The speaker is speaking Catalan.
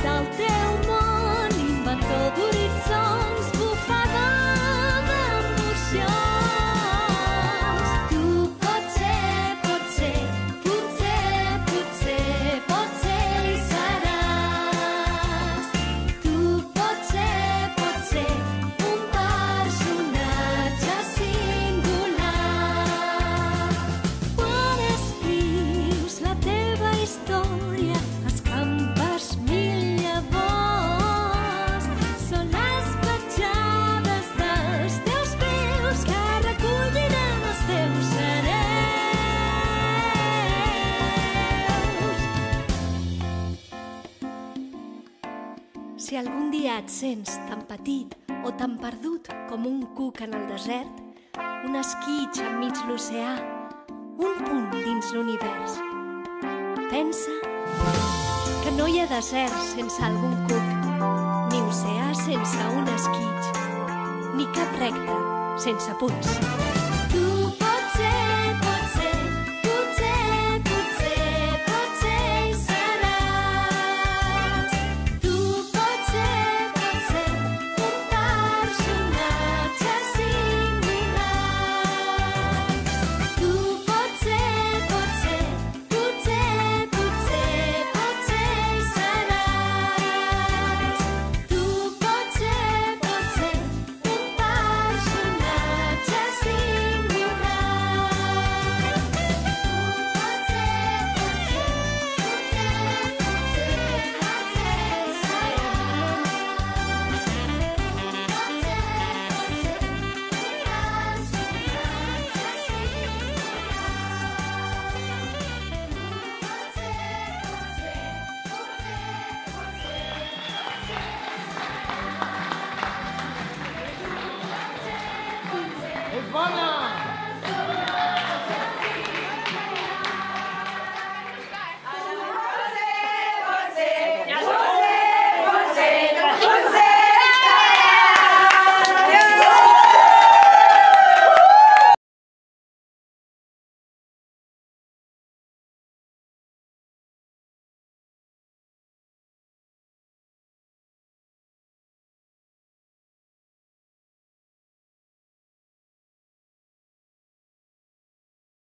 dá o teu Si algun dia et sents tan petit o tan perdut com un cuc en el desert, un esquitx enmig l'oceà, un punt dins l'univers. Pensa que no hi ha desert sense algun cuc, ni oceà sense un esquitx, ni cap recte sense punts. on now.